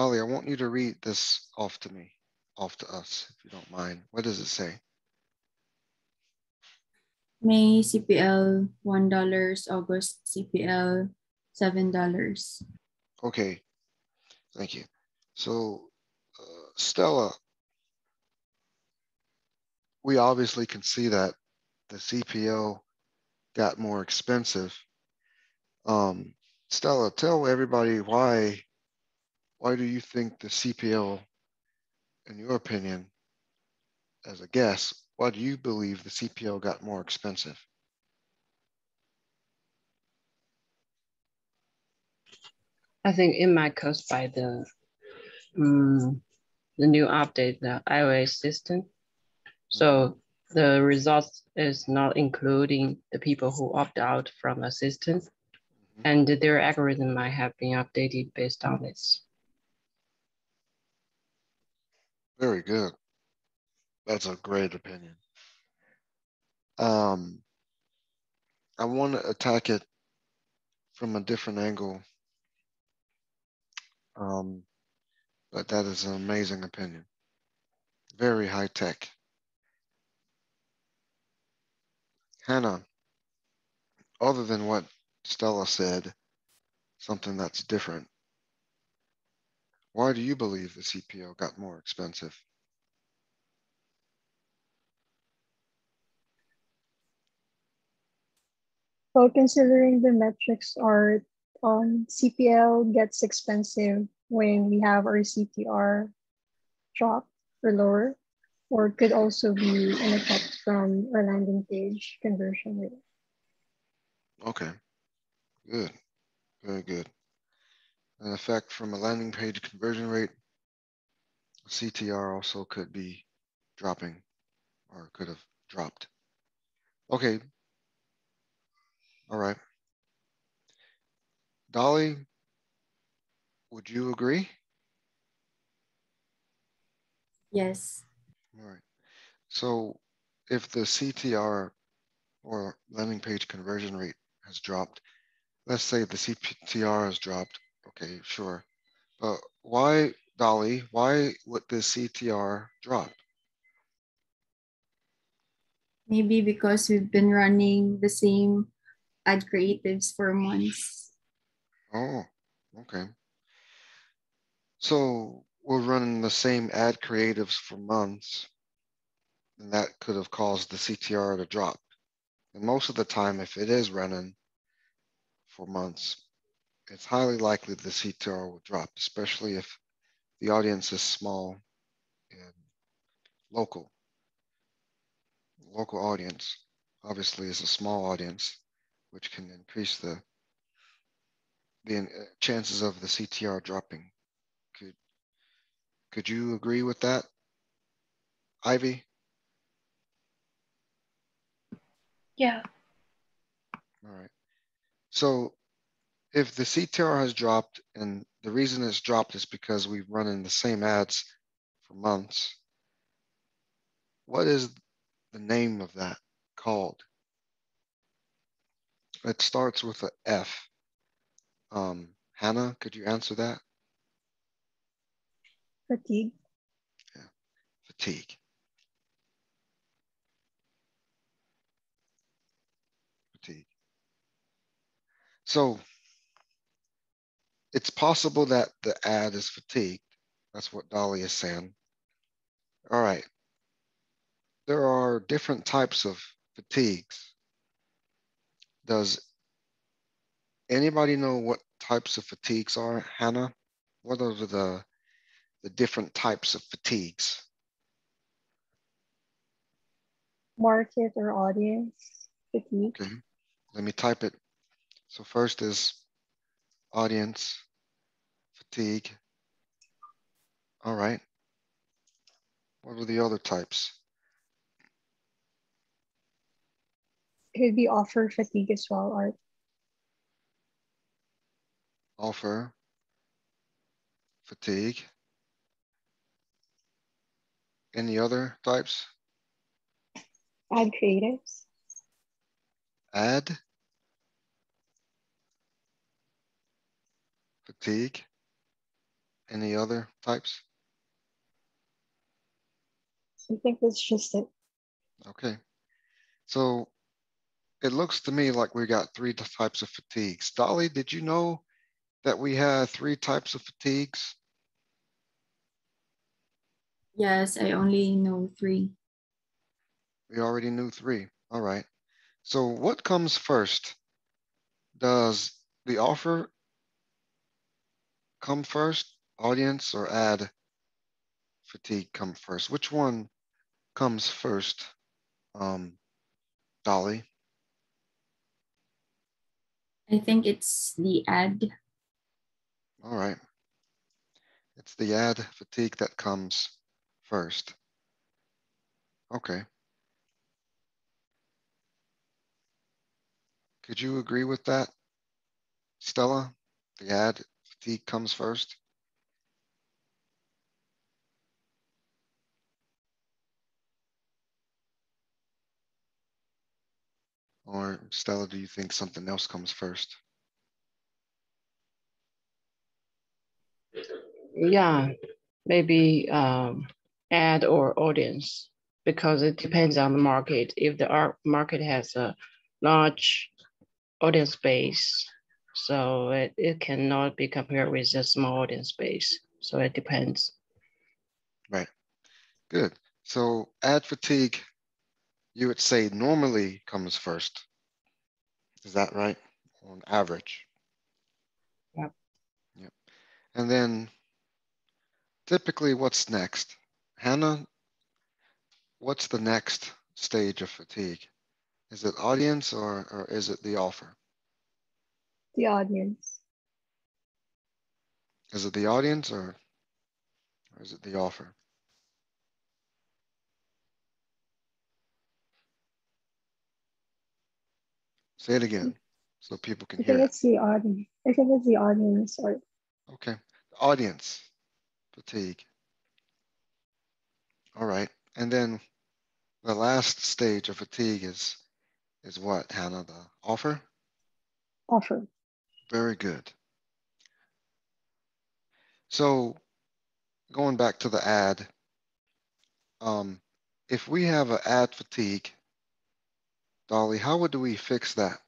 Dolly, I want you to read this off to me, off to us, if you don't mind. What does it say? May CPL $1, August CPL $7. Okay, thank you. So uh, Stella, we obviously can see that the CPL got more expensive. Um, Stella, tell everybody why why do you think the CPL, in your opinion, as a guess, why do you believe the CPL got more expensive? I think it might caused by the um, the new update, the iOS system. So the results is not including the people who opt out from assistance, mm -hmm. and their algorithm might have been updated based on this. Very good. That's a great opinion. Um, I want to attack it from a different angle. Um, but that is an amazing opinion. Very high tech. Hannah, other than what Stella said, something that's different. Why do you believe the CPL got more expensive? Well, considering the metrics are on CPL gets expensive when we have our CTR drop or lower, or could also be an effect from our landing page conversion rate. Okay, good, very good an effect from a landing page conversion rate. CTR also could be dropping or could have dropped. Okay. All right. Dolly, would you agree? Yes. All right. So if the CTR or landing page conversion rate has dropped, let's say the CTR has dropped Okay, sure. But why, Dolly, why would the CTR drop? Maybe because we've been running the same ad creatives for months. Oh, okay. So we're running the same ad creatives for months, and that could have caused the CTR to drop. And most of the time, if it is running for months, it's highly likely the CTR will drop, especially if the audience is small and local. Local audience obviously is a small audience, which can increase the the uh, chances of the CTR dropping. Could could you agree with that, Ivy? Yeah. All right. So if the CTR has dropped, and the reason it's dropped is because we've run in the same ads for months, what is the name of that called? It starts with a F. Um, Hannah, could you answer that? Fatigue. Yeah, fatigue. Fatigue. So it's possible that the ad is fatigued. That's what Dolly is saying. All right. There are different types of fatigues. Does anybody know what types of fatigues are, Hannah? What are the, the different types of fatigues? Market or audience fatigue. Okay, let me type it. So first is audience, fatigue. All right. What were the other types? Could be offer fatigue as well, Art. Offer, fatigue. Any other types? Ad creatives. Ad fatigue. Any other types? I think that's just it. Okay. So it looks to me like we got three types of fatigues. Dolly, did you know that we had three types of fatigues? Yes, I only know three. We already knew three. All right. So what comes first? Does the offer come first, audience, or ad fatigue come first? Which one comes first, um, Dolly? I think it's the ad. All right. It's the ad fatigue that comes first. Okay. Could you agree with that, Stella? The ad fatigue comes first? Or Stella, do you think something else comes first? Yeah, maybe um, ad or audience because it depends on the market. If the art market has a large audience base, so it, it cannot be compared with a small audience space. So it depends. Right. Good. So ad fatigue, you would say normally comes first. Is that right? On average. Yep. Yep. And then typically what's next? Hannah, what's the next stage of fatigue? Is it audience or, or is it the offer? The audience. Is it the audience or, or is it the offer? Say it again so people can I hear think it. it's the audience. I think it's the audience or Okay, audience fatigue. All right, and then the last stage of fatigue is is what, Hannah? The offer? offer. Very good. So going back to the ad, um, if we have an ad fatigue, Dolly, how would we fix that?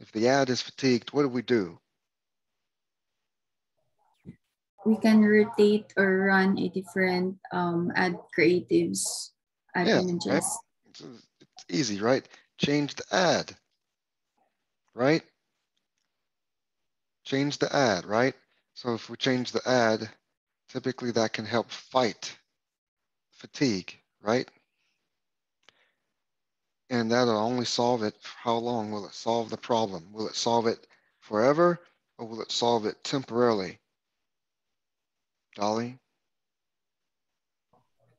If the ad is fatigued, what do we do? We can rotate or run a different um, ad creatives, ad Yeah, images. right. It's, it's easy, right? Change the ad, right? Change the ad, right? So if we change the ad, typically that can help fight fatigue, right? And that'll only solve it. for How long will it solve the problem? Will it solve it forever or will it solve it temporarily? Dolly?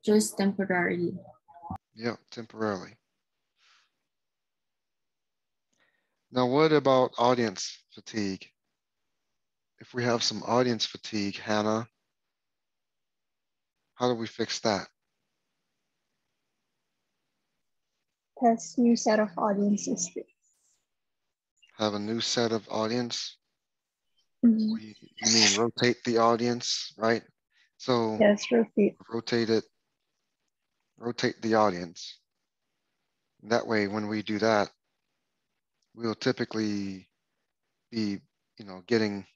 Just temporarily. Yeah, temporarily. Now, what about audience fatigue? If we have some audience fatigue, Hannah, how do we fix that? Test new set of audiences. Have a new set of audience? Mhm. You you mean rotate the audience, right? So Yes, rotate. rotate it, rotate the audience. That way, when we do that, we'll typically be, you know, getting,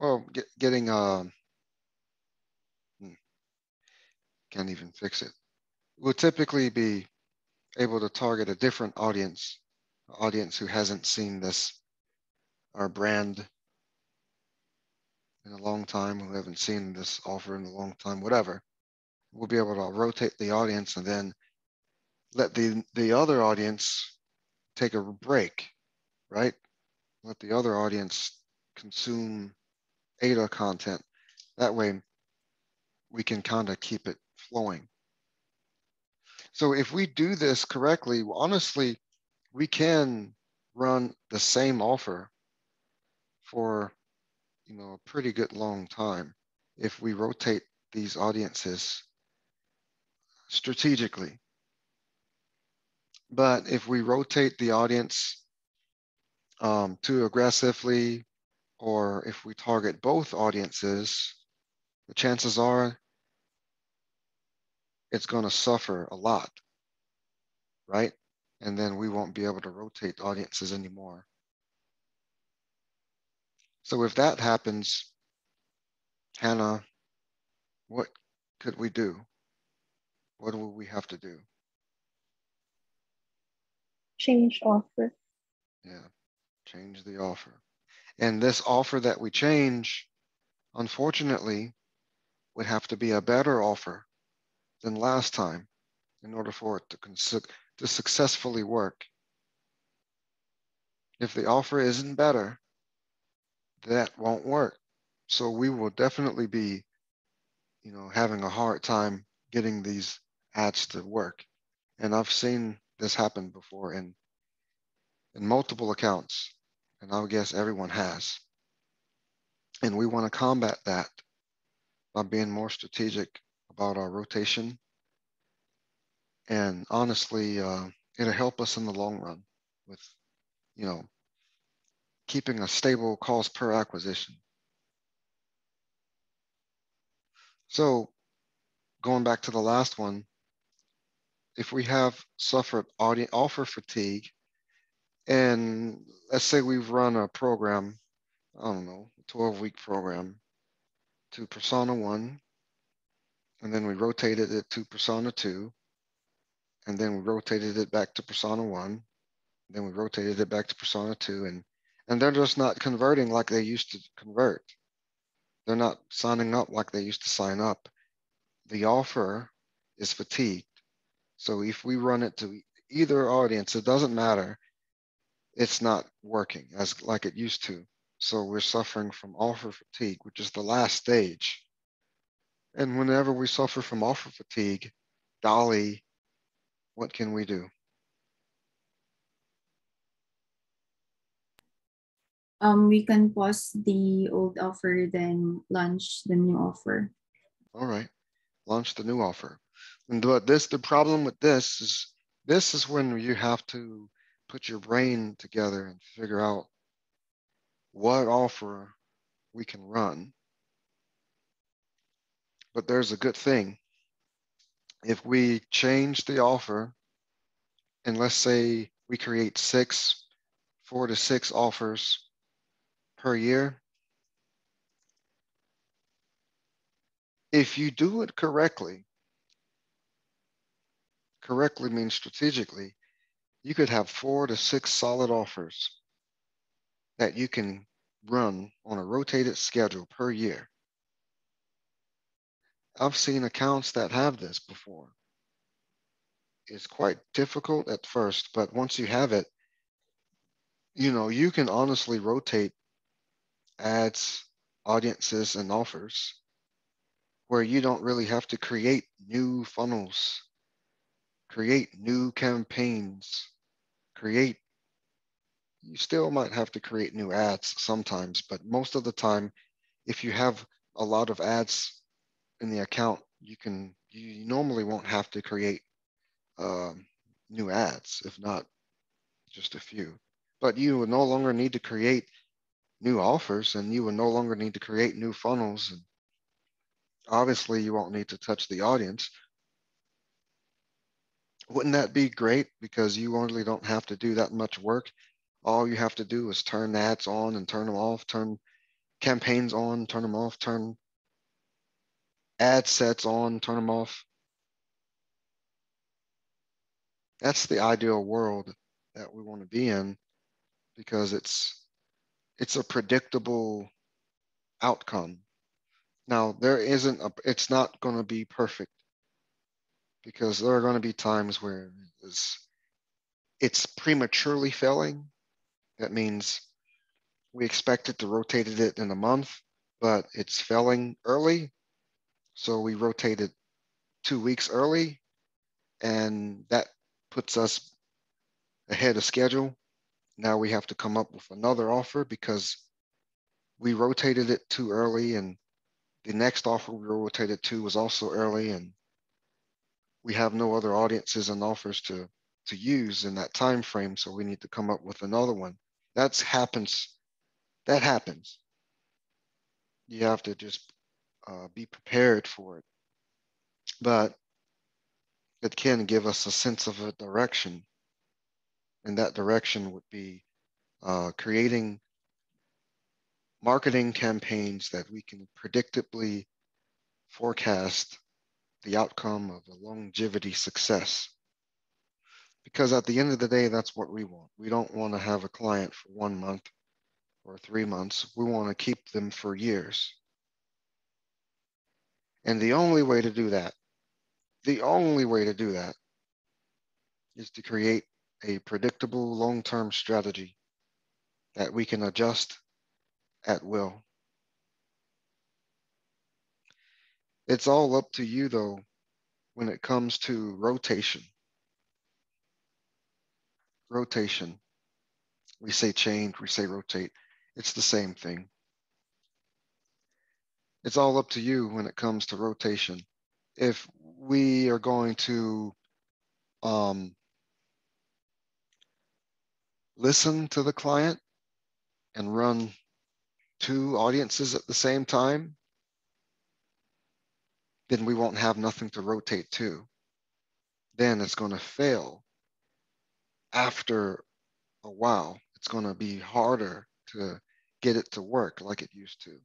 well, get, getting, um, hmm, can't even fix it. We'll typically be able to target a different audience, audience who hasn't seen this, our brand in a long time, who haven't seen this offer in a long time, whatever. We'll be able to rotate the audience and then let the, the other audience take a break, right? Let the other audience consume ADA content. That way we can kind of keep it flowing. So if we do this correctly, honestly, we can run the same offer for you know a pretty good long time if we rotate these audiences strategically. But if we rotate the audience um, too aggressively or if we target both audiences, the chances are it's going to suffer a lot, right? And then we won't be able to rotate audiences anymore. So if that happens, Hannah, what could we do? What will we have to do? Change offer. Yeah, change the offer. And this offer that we change, unfortunately, would have to be a better offer than last time in order for it to, to successfully work. If the offer isn't better, that won't work. So we will definitely be, you know, having a hard time getting these ads to work. And I've seen this happen before in in multiple accounts, and I would guess everyone has. And we want to combat that by being more strategic about our rotation. And honestly, uh, it'll help us in the long run with, you know, keeping a stable cost per acquisition. So going back to the last one, if we have suffered offer fatigue, and let's say we've run a program, I don't know, 12 week program to persona one, and then we rotated it to persona two, and then we rotated it back to persona one, then we rotated it back to persona two, and and they're just not converting like they used to convert. They're not signing up like they used to sign up. The offer is fatigued. So if we run it to either audience, it doesn't matter. It's not working as like it used to. So we're suffering from offer fatigue, which is the last stage. And whenever we suffer from offer fatigue, Dolly, what can we do? Um, we can pause the old offer, then launch the new offer. All right, launch the new offer. And but this, the problem with this is, this is when you have to put your brain together and figure out what offer we can run. But there's a good thing. If we change the offer, and let's say we create six, four to six offers per year, if you do it correctly, correctly means strategically, you could have four to six solid offers that you can run on a rotated schedule per year. I've seen accounts that have this before. It's quite difficult at first, but once you have it, you know, you can honestly rotate ads, audiences, and offers where you don't really have to create new funnels, create new campaigns, create you still might have to create new ads sometimes, but most of the time, if you have a lot of ads in the account, you can you normally won't have to create um, new ads, if not just a few. But you will no longer need to create new offers, and you will no longer need to create new funnels. And obviously, you won't need to touch the audience. Wouldn't that be great? Because you only don't have to do that much work all you have to do is turn ads on and turn them off, turn campaigns on, turn them off, turn ad sets on, turn them off. That's the ideal world that we want to be in because it's it's a predictable outcome. Now there isn't a it's not going to be perfect because there are going to be times where it's, it's prematurely failing that means we expected to rotate it in a month, but it's failing early. So we rotated two weeks early, and that puts us ahead of schedule. Now we have to come up with another offer because we rotated it too early, and the next offer we rotated to was also early, and we have no other audiences and offers to to use in that time frame. So we need to come up with another one. That's happens. That happens. you have to just uh, be prepared for it. But it can give us a sense of a direction. And that direction would be uh, creating marketing campaigns that we can predictably forecast the outcome of a longevity success. Because at the end of the day, that's what we want. We don't want to have a client for one month or three months. We want to keep them for years. And the only way to do that, the only way to do that is to create a predictable long-term strategy that we can adjust at will. It's all up to you though when it comes to rotation. Rotation. We say change, we say rotate. It's the same thing. It's all up to you when it comes to rotation. If we are going to um, listen to the client and run two audiences at the same time, then we won't have nothing to rotate to. Then it's going to fail. After a while, it's going to be harder to get it to work like it used to.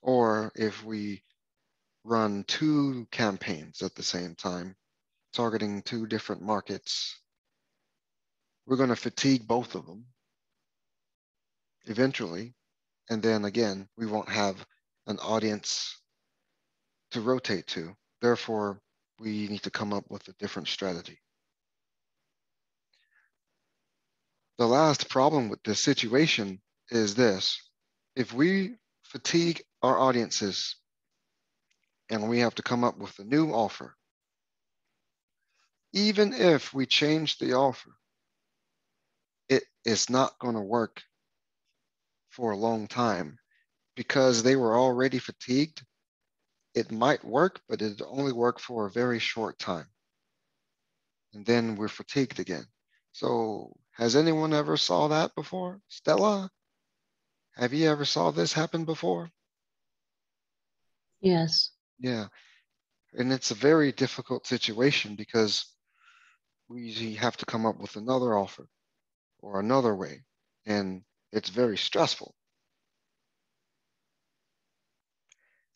Or if we run two campaigns at the same time, targeting two different markets, we're going to fatigue both of them eventually. And then again, we won't have an audience to rotate to. Therefore, we need to come up with a different strategy. The last problem with this situation is this. If we fatigue our audiences and we have to come up with a new offer, even if we change the offer, it is not going to work for a long time because they were already fatigued. It might work, but it only work for a very short time. And then we're fatigued again. So has anyone ever saw that before? Stella, have you ever saw this happen before? Yes. Yeah. And it's a very difficult situation because we have to come up with another offer or another way. And it's very stressful.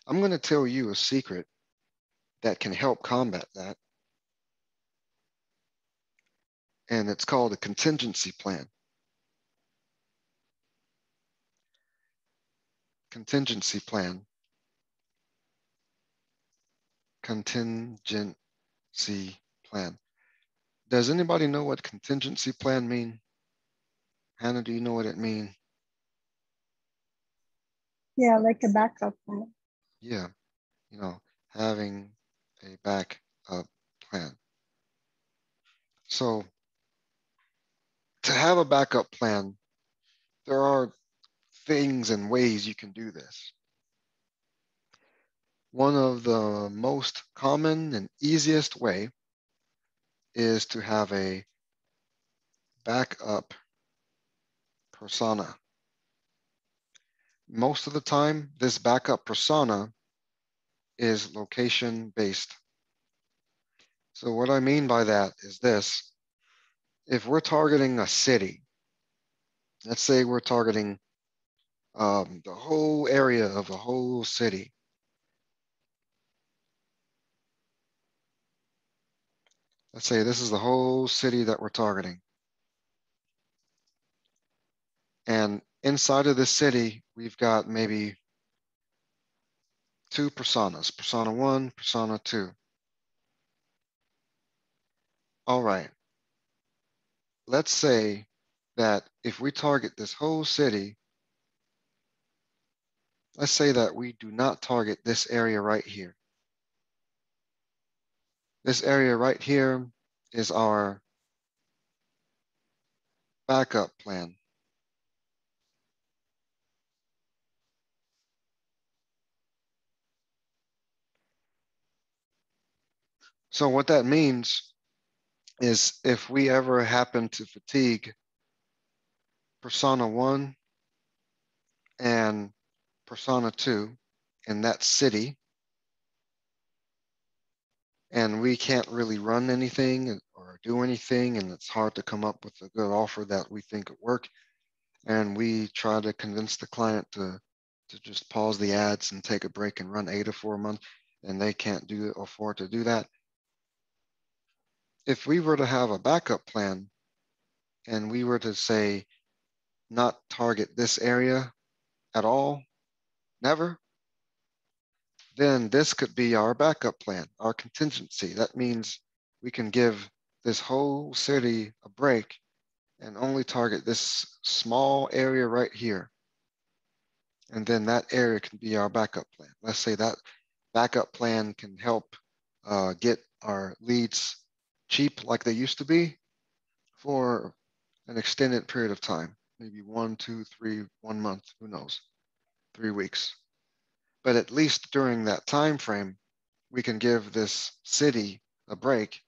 I'm going to tell you a secret that can help combat that. And it's called a contingency plan. Contingency plan. Contingency plan. Does anybody know what contingency plan mean? Hannah, do you know what it means? Yeah, like a backup plan. Yeah, you know, having a backup plan. So to have a backup plan, there are things and ways you can do this. One of the most common and easiest way is to have a backup persona. Most of the time, this backup persona is location based. So what I mean by that is this. If we're targeting a city, let's say we're targeting um, the whole area of a whole city. Let's say this is the whole city that we're targeting. And inside of this city, we've got maybe two personas, persona one, persona two. All right. Let's say that if we target this whole city, let's say that we do not target this area right here. This area right here is our backup plan. So what that means is if we ever happen to fatigue persona one and persona two in that city and we can't really run anything or do anything and it's hard to come up with a good offer that we think would work and we try to convince the client to to just pause the ads and take a break and run AIDA for a month and they can't do afford to do that if we were to have a backup plan and we were to say not target this area at all never then this could be our backup plan, our contingency. That means we can give this whole city a break and only target this small area right here. And then that area can be our backup plan. Let's say that backup plan can help uh, get our leads cheap like they used to be for an extended period of time, maybe one, two, three, one month, who knows, three weeks. But at least during that time frame, we can give this city a break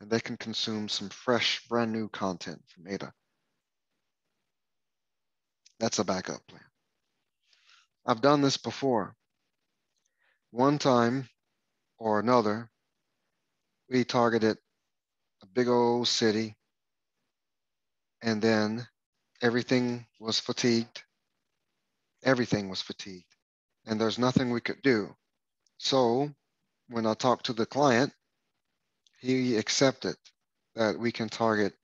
and they can consume some fresh, brand new content from Ada. That's a backup plan. I've done this before. One time or another, we targeted big old city and then everything was fatigued. Everything was fatigued and there's nothing we could do. So when I talked to the client, he accepted that we can target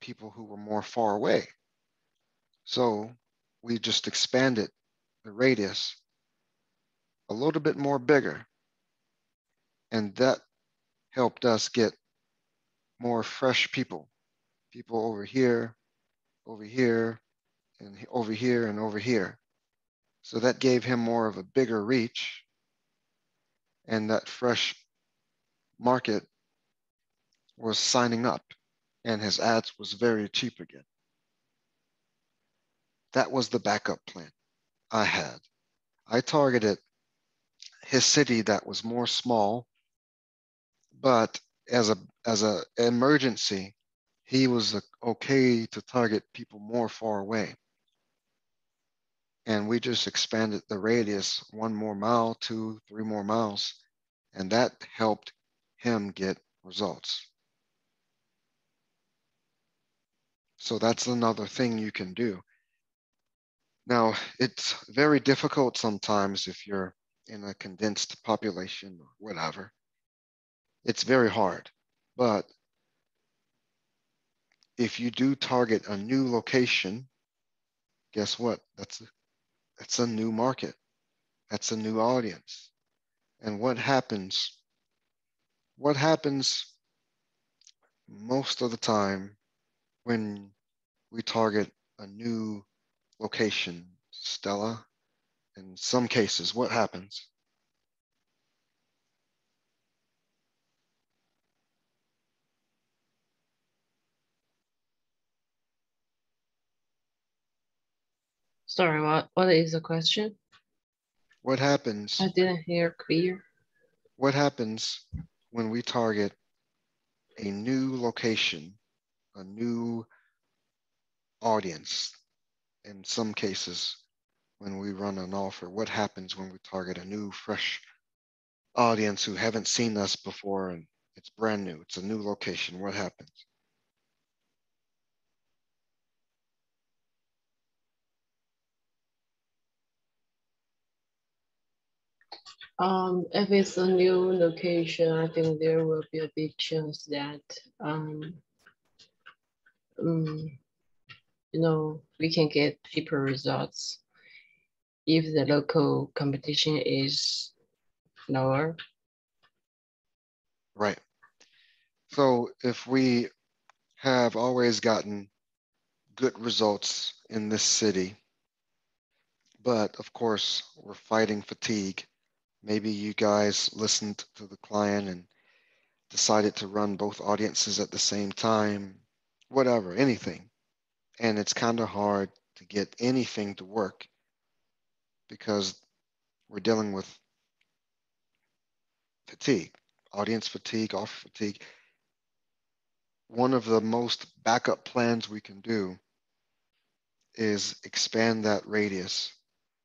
people who were more far away. So we just expanded the radius a little bit more bigger. And that helped us get more fresh people, people over here, over here, and over here, and over here. So that gave him more of a bigger reach. And that fresh market was signing up and his ads was very cheap again. That was the backup plan I had. I targeted his city that was more small, but as a as a emergency, he was uh, okay to target people more far away and we just expanded the radius one more mile, two, three more miles, and that helped him get results. So that's another thing you can do. Now, it's very difficult sometimes if you're in a condensed population or whatever. It's very hard, but if you do target a new location, guess what? That's that's a new market. That's a new audience. And what happens? What happens most of the time when we target a new location, Stella? In some cases, what happens? Sorry, what, what is the question? What happens? I didn't hear clear. What happens when we target a new location, a new audience? In some cases, when we run an offer, what happens when we target a new, fresh audience who haven't seen us before and it's brand new, it's a new location, what happens? Um, if it's a new location, I think there will be a big chance that um, um you know, we can get cheaper results if the local competition is lower. Right. So if we have always gotten good results in this city, but of course we're fighting fatigue Maybe you guys listened to the client and decided to run both audiences at the same time, whatever, anything. And it's kind of hard to get anything to work because we're dealing with fatigue, audience fatigue, offer fatigue. One of the most backup plans we can do is expand that radius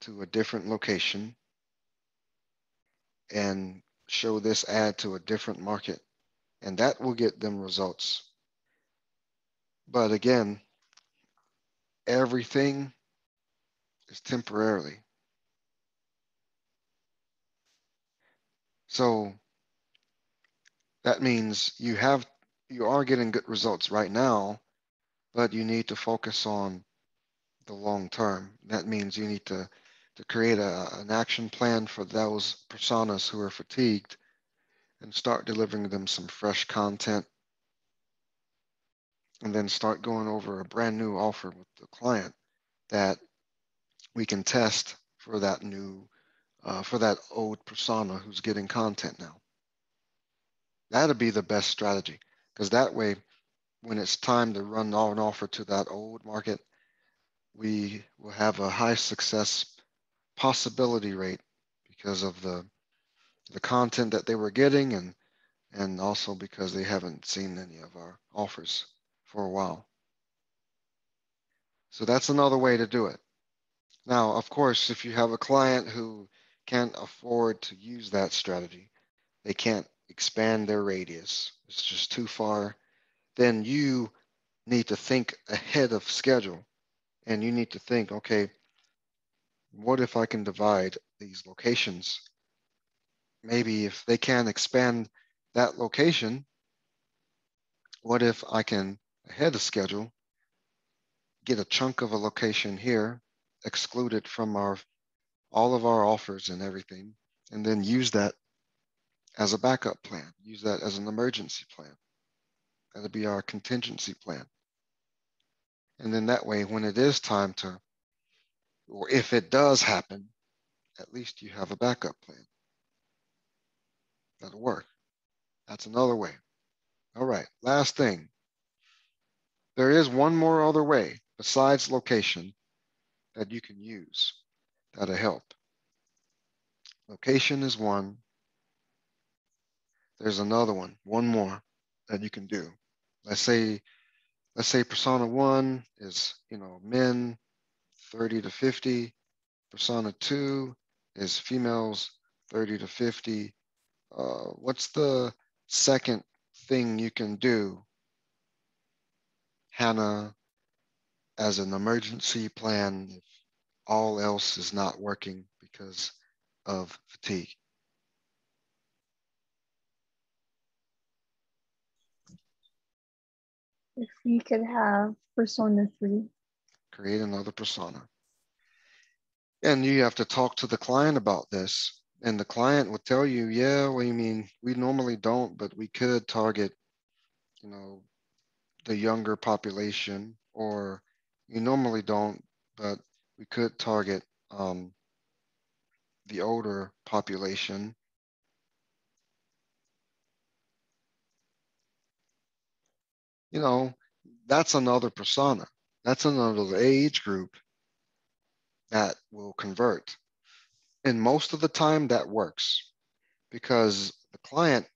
to a different location and show this ad to a different market and that will get them results. But again, everything is temporarily. So that means you have you are getting good results right now, but you need to focus on the long term. That means you need to to create a, an action plan for those personas who are fatigued and start delivering them some fresh content. And then start going over a brand new offer with the client that we can test for that new uh, for that old persona who's getting content now. That'd be the best strategy because that way when it's time to run an offer to that old market we will have a high success possibility rate because of the the content that they were getting and and also because they haven't seen any of our offers for a while. So that's another way to do it. Now, of course, if you have a client who can't afford to use that strategy, they can't expand their radius, it's just too far, then you need to think ahead of schedule and you need to think, okay, what if I can divide these locations maybe if they can't expand that location, what if I can, ahead of schedule, get a chunk of a location here, exclude it from our all of our offers and everything, and then use that as a backup plan, use that as an emergency plan. That'll be our contingency plan. And then that way, when it is time to, or if it does happen, at least you have a backup plan. That'll work. That's another way. All right, last thing. There is one more other way besides location that you can use that'll help. Location is one. There's another one, one more that you can do. Let's say, let's say persona one is, you know, men 30 to 50. Persona two is females 30 to 50 uh, what's the second thing you can do, Hannah, as an emergency plan if all else is not working because of fatigue? If we could have persona three. Create another persona. And you have to talk to the client about this and the client will tell you, yeah, well, you mean we normally don't, but we could target, you know, the younger population, or you normally don't, but we could target um, the older population. You know, that's another persona. That's another age group that will convert. And most of the time that works because the client,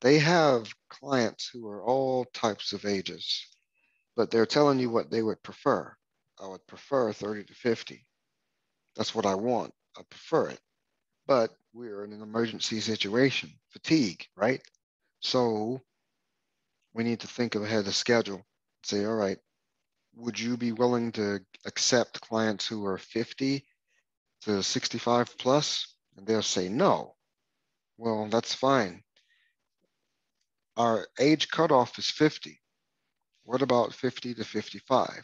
they have clients who are all types of ages, but they're telling you what they would prefer. I would prefer 30 to 50. That's what I want. I prefer it. But we're in an emergency situation, fatigue, right? So we need to think ahead of schedule. Say, all right, would you be willing to accept clients who are 50 to 65 plus? and they'll say no. Well, that's fine. Our age cutoff is 50. What about 50 to 55?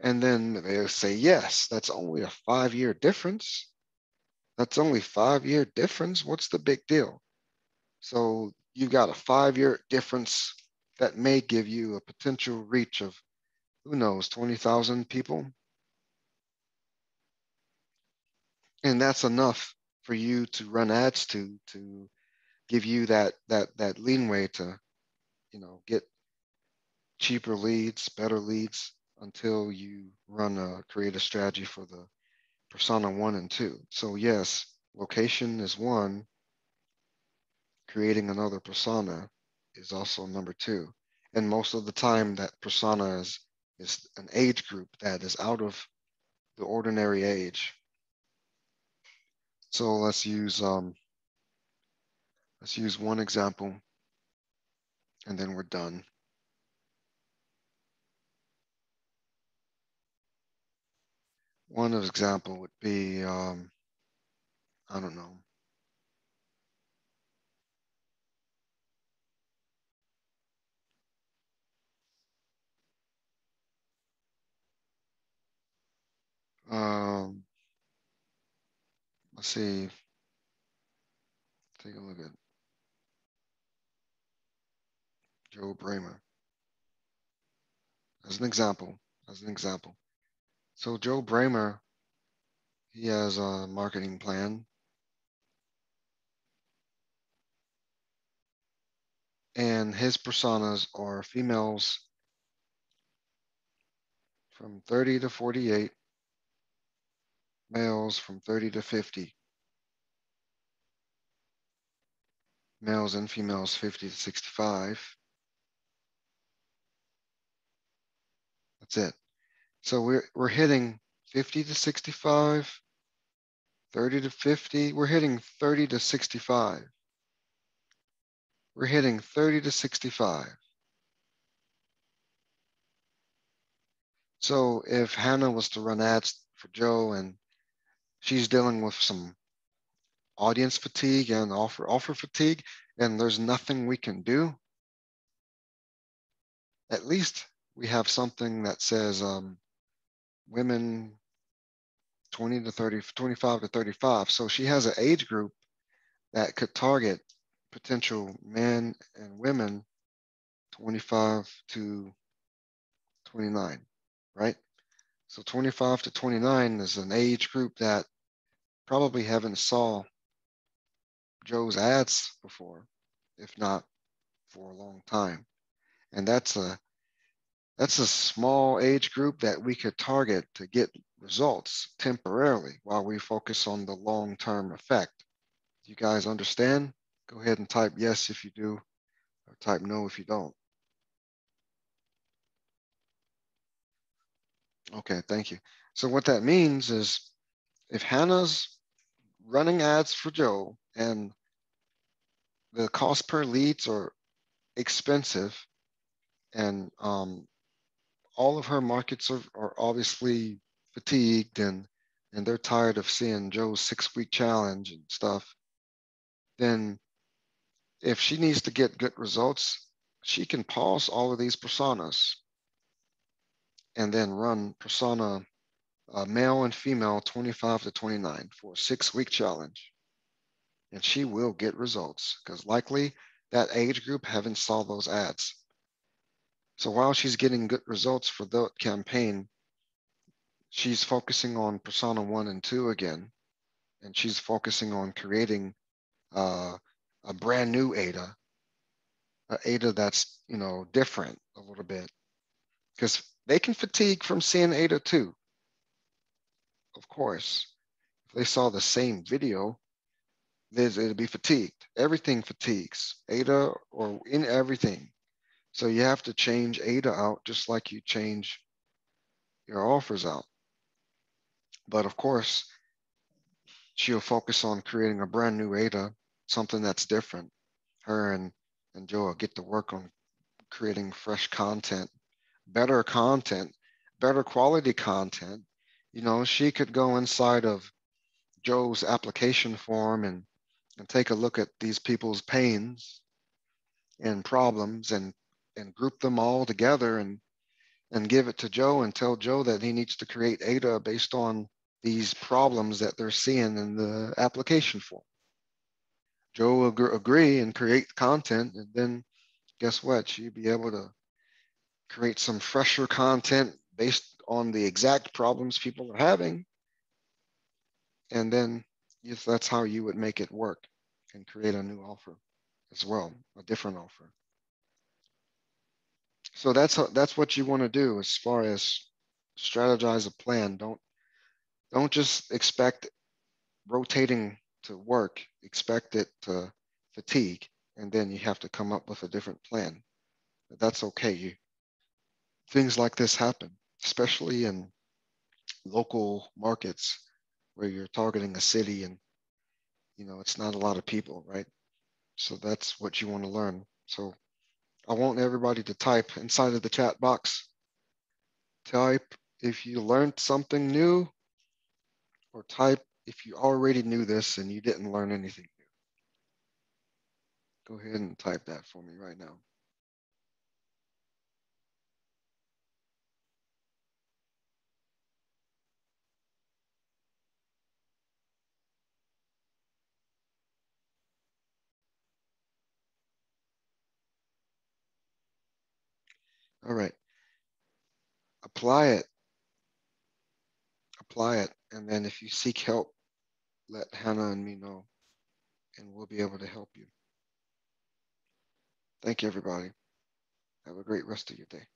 And then they'll say yes. That's only a five year difference. That's only five year difference. What's the big deal? So you've got a five year difference that may give you a potential reach of who knows, 20,000 people, and that's enough for you to run ads to to give you that that that leeway to you know get cheaper leads better leads until you run a create a strategy for the persona one and two. So yes location is one. Creating another persona is also number two. And most of the time that persona is is an age group that is out of the ordinary age So let's use um, let's use one example and then we're done. One example would be, um, I don't know. Um, let's see. Take a look at Joe Bramer as an example, as an example. So Joe Bramer, he has a marketing plan. And his personas are females from 30 to 48, males from 30 to 50. Males and females 50 to 65. That's it. So we're, we're hitting 50 to 65, 30 to 50. We're hitting 30 to 65. We're hitting 30 to 65. So if Hannah was to run ads for Joe and she's dealing with some audience fatigue and offer offer fatigue, and there's nothing we can do, at least we have something that says um, women 20 to 30, 25 to 35. So she has an age group that could target potential men and women 25 to 29, right? So 25 to 29 is an age group that probably haven't saw Joe's ads before, if not for a long time. And that's a that's a small age group that we could target to get results temporarily while we focus on the long-term effect. Do you guys understand? Go ahead and type yes if you do, or type no if you don't. Okay, thank you. So what that means is if Hannah's running ads for Joe and the cost per leads are expensive and um, all of her markets are, are obviously fatigued and and they're tired of seeing Joe's six week challenge and stuff, then if she needs to get good results, she can pause all of these personas and then run persona uh, male and female 25 to 29 for a six week challenge. And she will get results because likely that age group haven't saw those ads. So while she's getting good results for that campaign, she's focusing on persona one and two again, and she's focusing on creating uh, a brand new AIDA, a AIDA that's you know different a little bit, because they can fatigue from seeing AIDA too. Of course, if they saw the same video, it'd be fatigued. Everything fatigues, AIDA or in everything. So you have to change AIDA out just like you change your offers out. But of course, she'll focus on creating a brand new AIDA, something that's different. Her and, and Joe get to work on creating fresh content, better content, better quality content. You know, she could go inside of Joe's application form and, and take a look at these people's pains and problems and and group them all together and and give it to Joe and tell Joe that he needs to create AIDA based on these problems that they're seeing in the application form. Joe will agree and create content, and then guess what? She'd be able to create some fresher content based on the exact problems people are having. And then if that's how you would make it work and create a new offer as well, a different offer. So that's that's what you want to do as far as strategize a plan. Don't don't just expect rotating to work. Expect it to fatigue, and then you have to come up with a different plan. But that's okay. You, things like this happen, especially in local markets where you're targeting a city and you know, it's not a lot of people, right? So that's what you want to learn. So I want everybody to type inside of the chat box. Type if you learned something new or type if you already knew this and you didn't learn anything new. Go ahead and type that for me right now. All right. Apply it. Apply it. And then if you seek help, let Hannah and me know, and we'll be able to help you. Thank you, everybody. Have a great rest of your day.